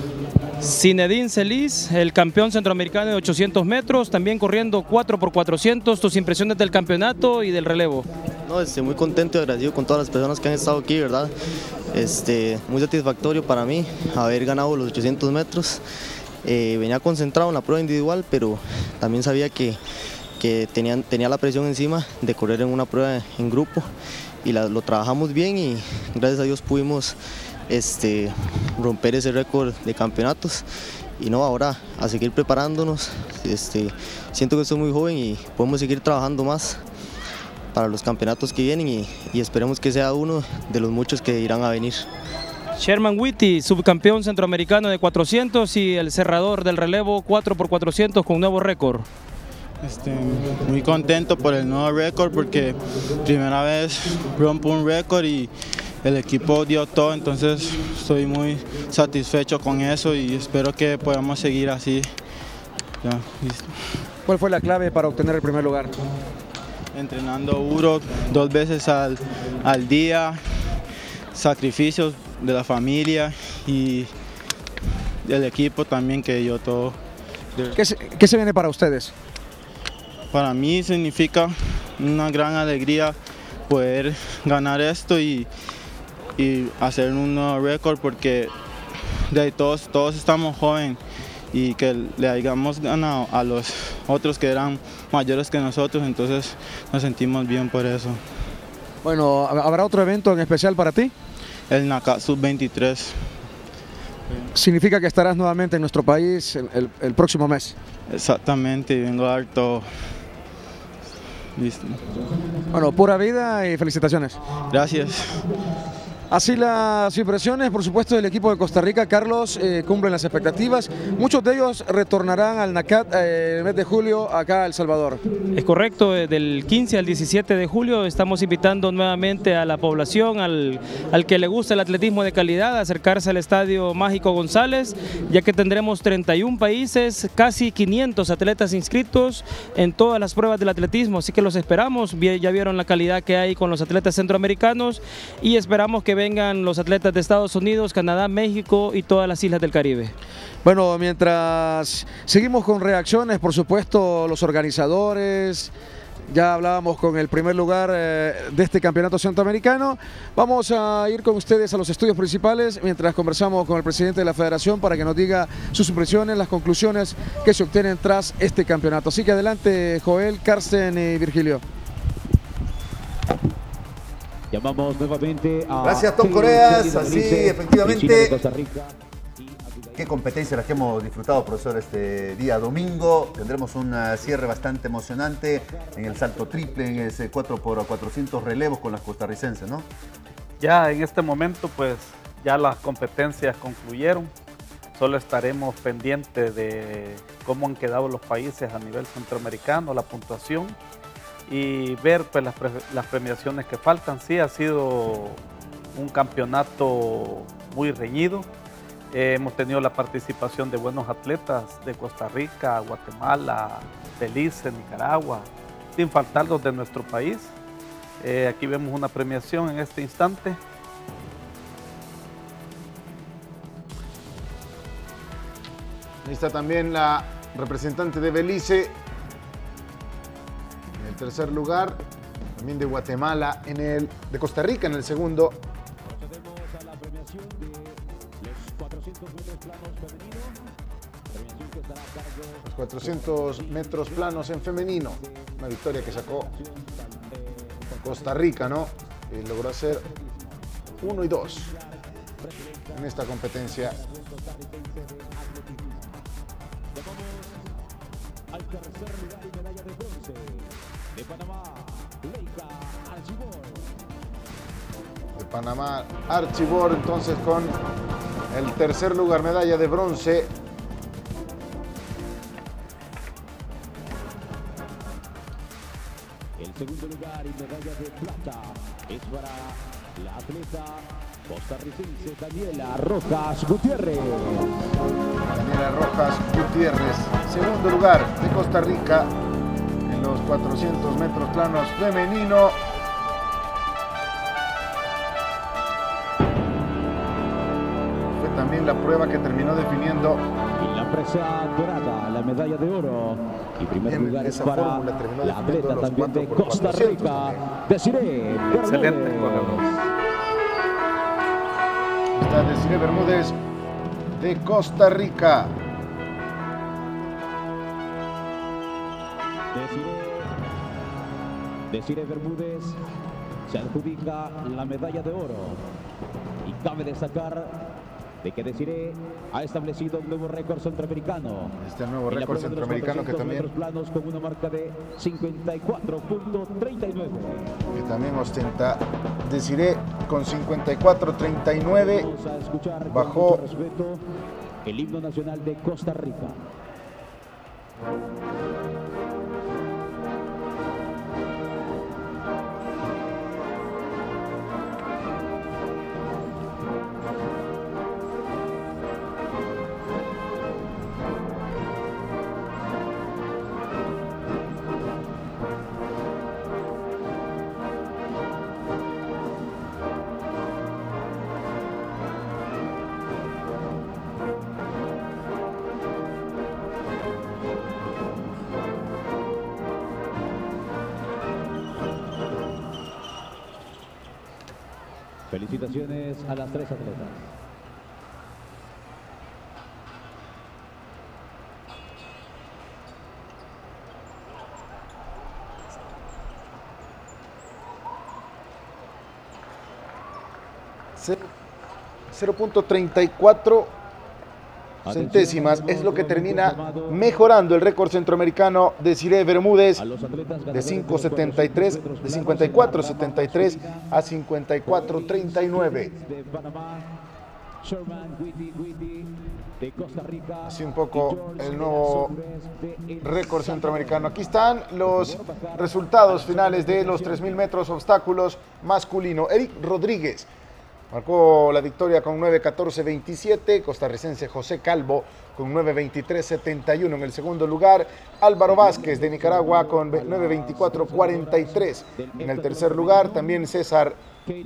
Zinedine Celis, el campeón centroamericano de 800 metros, también corriendo 4x400. Tus impresiones del campeonato y del relevo. No, este, muy contento y agradecido con todas las personas que han estado aquí, ¿verdad? Este, muy satisfactorio para mí haber ganado los 800 metros. Eh, venía concentrado en la prueba individual, pero también sabía que, que tenían, tenía la presión encima de correr en una prueba en grupo y lo trabajamos bien y gracias a Dios pudimos este, romper ese récord de campeonatos y no ahora a seguir preparándonos. Este, siento que soy muy joven y podemos seguir trabajando más para los campeonatos que vienen y esperemos que sea uno de los muchos que irán a venir. Sherman Whitty, subcampeón centroamericano de 400 y el cerrador del relevo 4x400 con nuevo récord. Este, muy contento por el nuevo récord porque primera vez rompo un récord y el equipo dio todo, entonces estoy muy satisfecho con eso y espero que podamos seguir así. Ya, listo. ¿Cuál fue la clave para obtener el primer lugar? Entrenando duro dos veces al, al día, sacrificios de la familia y del equipo también que dio todo. ¿Qué se, qué se viene para ustedes? Para mí significa una gran alegría poder ganar esto y, y hacer un nuevo récord porque de todos, todos estamos jóvenes y que le hayamos ganado a los otros que eran mayores que nosotros, entonces nos sentimos bien por eso. Bueno, ¿habrá otro evento en especial para ti? El NACA Sub-23. Significa que estarás nuevamente en nuestro país el, el- el próximo mes. Exactamente, vengo harto. Listo. Bueno, pura vida y felicitaciones. Gracias. Así las impresiones, por supuesto, del equipo de Costa Rica. Carlos, eh, cumplen las expectativas. Muchos de ellos retornarán al NACAT eh, el mes de julio acá a El Salvador. Es correcto, eh, del 15 al 17 de julio estamos invitando nuevamente a la población, al, al que le gusta el atletismo de calidad, a acercarse al Estadio Mágico González, ya que tendremos 31 países, casi 500 atletas inscritos en todas las pruebas del atletismo, así que los esperamos, ya vieron la calidad que hay con los atletas centroamericanos y esperamos que vengan los atletas de Estados Unidos, Canadá, México y todas las islas del Caribe. Bueno, mientras seguimos con reacciones, por supuesto, los organizadores, ya hablábamos con el primer lugar eh, de este campeonato centroamericano. Vamos a ir con ustedes a los estudios principales mientras conversamos con el presidente de la federación para que nos diga sus impresiones, las conclusiones que se obtienen tras este campeonato. Así que adelante, Joel, Carsten y Virgilio. Llamamos nuevamente a. Gracias, Tom Coreas. Así, de efectivamente. Costa Rica. Qué competencia la que hemos disfrutado, profesor, este día domingo. Tendremos un eh, cierre bastante emocionante en el salto triple, en ese 4x400 relevos con las costarricenses, ¿no? Ya en este momento, pues ya las competencias concluyeron. Solo estaremos pendientes de cómo han quedado los países a nivel centroamericano, la puntuación y ver pues, las, pre- las premiaciones que faltan. Sí, ha sido un campeonato muy reñido. Eh, hemos tenido la participación de buenos atletas de Costa Rica, Guatemala, Belice, Nicaragua, sin faltar los de nuestro país. Eh, aquí vemos una premiación en este instante. Ahí está también la representante de Belice. Tercer lugar. También de Guatemala. En el, de Costa Rica en el segundo. Procedemos a la premiación de los 400 metros planos femeninos. Premiación que estará a cargo Los 400 metros planos en femenino. Una victoria que sacó Costa Rica, ¿no? Y logró hacer 1 y 2 en esta competencia. Panamá, Archibor, entonces con el tercer lugar, medalla de bronce. El segundo lugar y medalla de plata es para la atleta costarricense Daniela Rojas Gutiérrez. Daniela Rojas Gutiérrez, segundo lugar de Costa Rica en los 400 metros planos femenino. Prueba que terminó definiendo Y la presa dorada, la medalla de oro. Y primer Bien, lugar es para la atleta también de 4 por Costa 400 Rica. Desiree Excelente está Desiree Bermúdez de Costa Rica. Desiree Bermúdez se adjudica la medalla de oro. Y cabe destacar de que Desiree ha establecido un nuevo récord centroamericano. Este nuevo récord centroamericano que 400 también, metros planos con una marca de 54.39. que también ostenta Desiree con 54-39. Vamos a escuchar con Bajó respeto el himno nacional de Costa Rica. a las tres atletas. Sí. 0.34 centésimas es lo que termina mejorando el récord centroamericano de Cire Bermúdez de 5.73 de 54.73 a 54.39 Así un poco el nuevo récord centroamericano. Aquí están los resultados finales de los 3.000 metros obstáculos masculino. Eric Rodríguez marcó la victoria con 9.14.27. Costarricense José Calvo con 9.23.71 en el segundo lugar. Álvaro Vázquez de Nicaragua con 9.24.43 en el tercer lugar. También César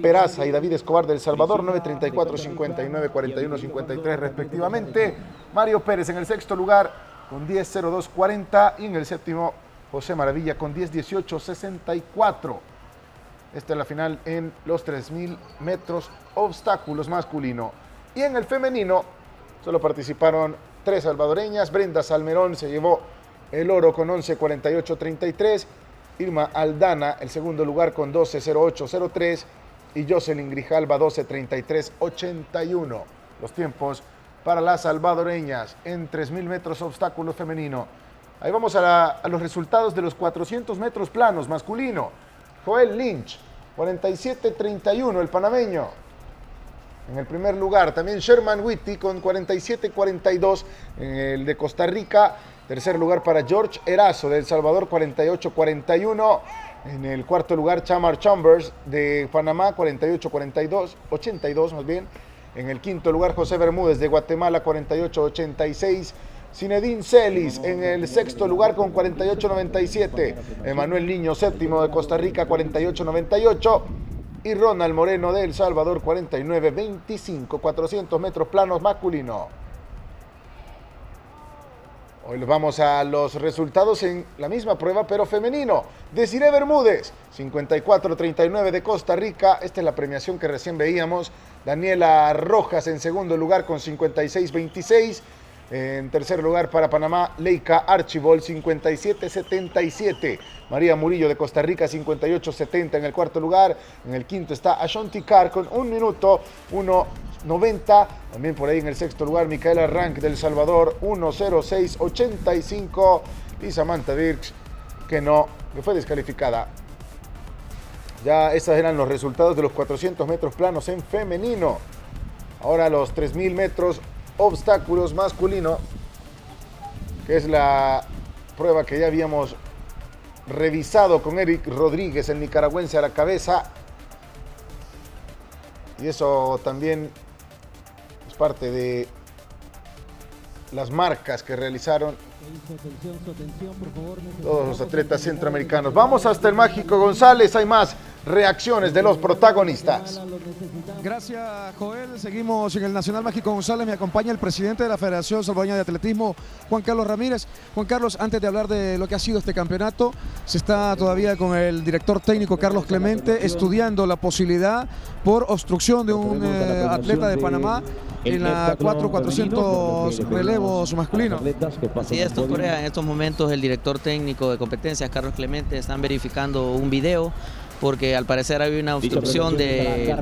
Peraza y David Escobar del Salvador, 9.34, 59, 41, 53 respectivamente. Mario Pérez en el sexto lugar con 10.02, 40 y en el séptimo José Maravilla con 10.18, 64. Esta es la final en los 3.000 metros obstáculos masculino. Y en el femenino solo participaron tres salvadoreñas. Brenda Salmerón se llevó el oro con 11.48, 33. Irma Aldana el segundo lugar con 12.08, 03 y Jocelyn Grijalva 12.33.81. Los tiempos para las salvadoreñas en 3.000 metros obstáculo femenino. Ahí vamos a, los resultados de los 400 metros planos masculino. Joel Lynch, 47.31 el panameño. En el primer lugar, también Sherman Whitty con 47.42 en el de Costa Rica. Tercer lugar para George Erazo de El Salvador, 48.41. En el cuarto lugar, Chamar Chambers de Panamá, 48-42, 82 más bien. En el quinto lugar, José Bermúdez de Guatemala, 48-86. Zinedine Celis en el sexto lugar con 48-97. Emanuel Niño, séptimo de Costa Rica, 48-98. Y Ronald Moreno de El Salvador, 49-25. 400 metros planos masculino. Hoy nos vamos a los resultados en la misma prueba, pero femenino. Desiree Bermúdez, 54-39 de Costa Rica. Esta es la premiación que recién veíamos. Daniela Rojas en segundo lugar con 56-26. En tercer lugar para Panamá, Leica Archibald, 57-77. María Murillo de Costa Rica, 58-70 en el cuarto lugar. En el quinto está Ashanti Carr con un minuto, 1.90. También por ahí en el sexto lugar, Micaela Rank del Salvador, 1.06-85. Y Samantha Dirks, que no, que fue descalificada. Ya esos eran los resultados de los 400 metros planos en femenino. Ahora los 3.000 metros obstáculos masculino, que es la prueba que ya habíamos revisado con Eric Rodríguez, el nicaragüense a la cabeza. Y eso también es parte de las marcas que realizaron todos los atletas centroamericanos. Vamos hasta el Mágico González, hay más reacciones de los protagonistas. Gracias, Joel. Seguimos en el Nacional Mágico González. Me acompaña el presidente de la Federación Salvadoreña de Atletismo, Juan Carlos Ramírez. Juan Carlos, antes de hablar de lo que ha sido este campeonato, se está todavía con el director técnico Carlos Clemente estudiando la posibilidad por obstrucción de un eh, atleta de Panamá en la 4-400 relevos masculinos. Sí, esto en estos momentos el director técnico de competencias, Carlos Clemente, están verificando un video porque al parecer hay una obstrucción de,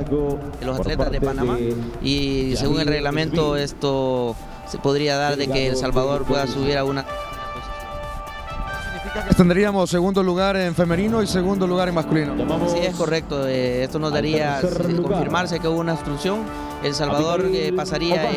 los atletas de Panamá y según el reglamento esto se podría dar de que El Salvador pueda subir a una tendríamos segundo lugar en femenino y segundo lugar en masculino. Sí, es correcto. Eh, esto nos daría confirmarse que hubo una obstrucción. El Salvador eh, pasaría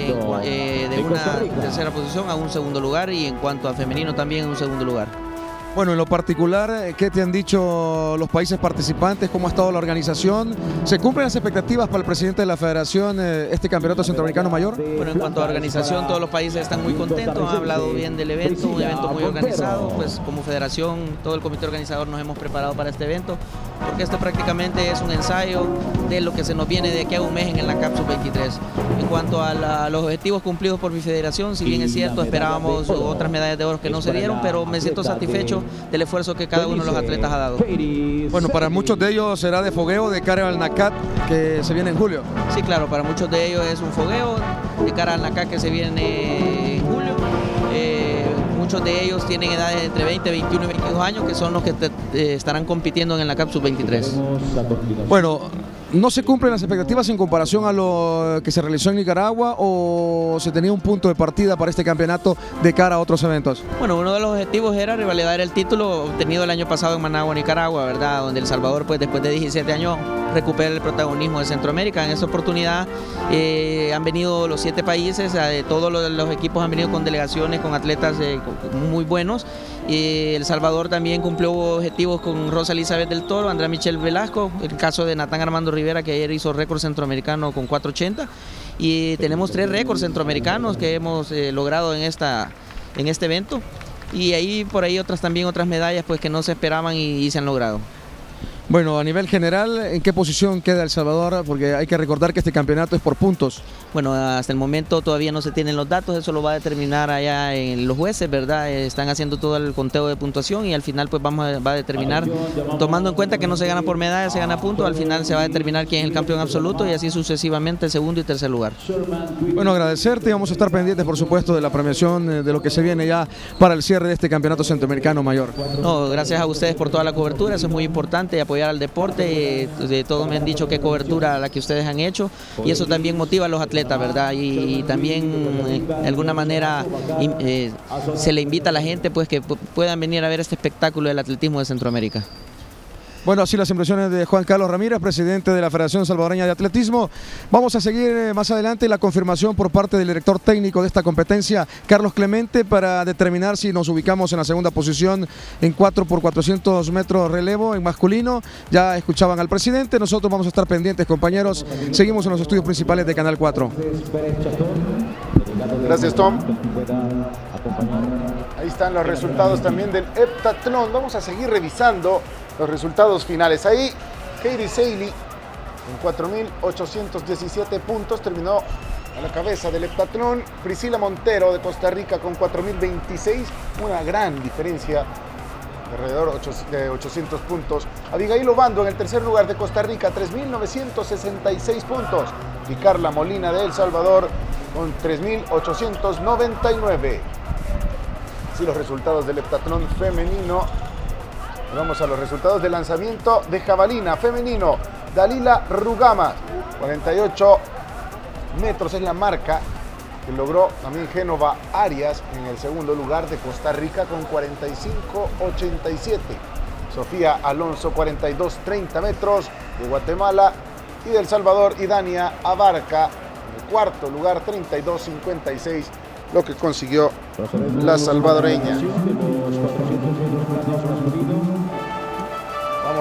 eh, de una tercera posición a un segundo lugar y en cuanto a femenino también un segundo lugar. Bueno, en lo particular, eh, ¿qué te han dicho los países participantes? ¿Cómo ha estado la organización? ¿Se cumplen las expectativas para el presidente de la federación eh, este campeonato centroamericano mayor? Bueno, en cuanto a organización, todos los países están muy contentos, han hablado bien del evento, un evento muy organizado, pues como federación, todo el comité organizador nos hemos preparado para este evento, porque esto prácticamente es un ensayo de lo que se nos viene de aquí a un mes en la CAPSUL 23. En cuanto a, los objetivos cumplidos por mi federación, si bien es cierto, esperábamos otras medallas de oro que no se dieron, pero me siento satisfecho del esfuerzo que cada uno de los atletas ha dado. Bueno, para muchos de ellos será de fogueo de cara al NACAT que se viene en julio. Sí, claro, para muchos de ellos es un fogueo de cara al NACAT que se viene en julio. Eh, muchos de ellos tienen edades entre 20, 21 y 22 años, que son los que eh, estarán compitiendo en la CAP Sub-23. Bueno, ¿No se cumplen las expectativas en comparación a lo que se realizó en Nicaragua o se tenía un punto de partida para este campeonato de cara a otros eventos? Bueno, uno de los objetivos era revalidar el título obtenido el año pasado en Managua, Nicaragua, ¿verdad? Donde El Salvador, pues después de 17 años, recupera el protagonismo de Centroamérica. En esta oportunidad eh, han venido los siete países, eh, todos los, equipos han venido con delegaciones, con atletas eh, muy buenos. el Salvador también cumplió objetivos con Rosa Elizabeth del Toro, Andrea Michel Velasco, el caso de Natán Armando que ayer hizo récord centroamericano con 480. Y tenemos tres récords centroamericanos que hemos logrado en, esta, en este evento. Y ahí por ahí otras también otras medallas pues que no se esperaban y, y se han logrado. Bueno, a nivel general, ¿en qué posición queda El Salvador? Porque hay que recordar que este campeonato es por puntos. Bueno, hasta el momento todavía no se tienen los datos, eso lo va a determinar allá en los jueces, ¿verdad? Están haciendo todo el conteo de puntuación y al final pues vamos a, va a determinar, tomando en cuenta que no se gana por medalla, se gana puntos, al final se va a determinar quién es el campeón absoluto y así sucesivamente segundo y tercer lugar. Bueno, agradecerte y vamos a estar pendientes por supuesto de la premiación, eh, de lo que se viene ya para el cierre de este campeonato centroamericano mayor. No, gracias a ustedes por toda la cobertura, eso es muy importante, apoyar al deporte, de todos me han dicho qué cobertura la que ustedes han hecho y eso también motiva a los atletas, ¿verdad? Y, también eh, de alguna manera eh, se le invita a la gente pues que puedan venir a ver este espectáculo del atletismo de Centroamérica. Bueno, así las impresiones de Juan Carlos Ramírez, presidente de la Federación Salvadoreña de Atletismo. Vamos a seguir eh, más adelante la confirmación por parte del director técnico de esta competencia, Carlos Clemente, para determinar si nos ubicamos en la segunda posición en 4 por 400 metros relevo en masculino. Ya escuchaban al presidente, nosotros vamos a estar pendientes, compañeros. Seguimos en los estudios principales de Canal 4. Gracias, Tom. Ahí están los resultados también del heptatlón. Vamos a seguir revisando los resultados finales. Ahí, Katie Saley, con 4.817 puntos, terminó a la cabeza del heptatlón. Priscila Montero de Costa Rica con 4.026, una gran diferencia de alrededor de 800 puntos. Abigail Obando en el tercer lugar de Costa Rica, 3.966 puntos. Y Carla Molina de El Salvador con 3.899. Así los resultados del heptatlón femenino Vamos a los resultados del lanzamiento de jabalina femenino. Dalila Rugama, 48 metros es la marca que logró también Génova Arias en el segundo lugar de Costa Rica con 45.87. Sofía Alonso, 42.30 metros de Guatemala y del Salvador y Dania Abarca en el cuarto lugar 32.56 lo que consiguió la salvadoreña.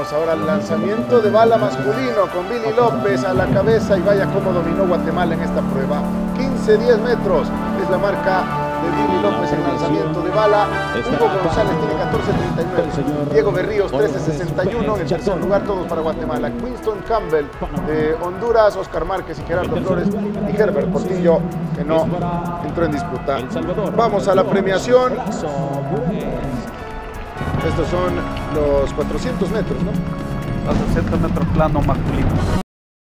Vamos ahora al lanzamiento de bala masculino con Billy López a la cabeza y vaya cómo dominó Guatemala en esta prueba. 15-10 metros es la marca de Billy López en lanzamiento de bala. Hugo González tiene 14.39. Diego Berríos 13.61. En el tercer lugar todos para Guatemala. Winston Campbell de Honduras, Oscar Márquez y Gerardo Flores y Herbert Portillo que no entró en disputa. Vamos a la premiación. Estos son los 400 metros, ¿no? 400 metros plano masculino.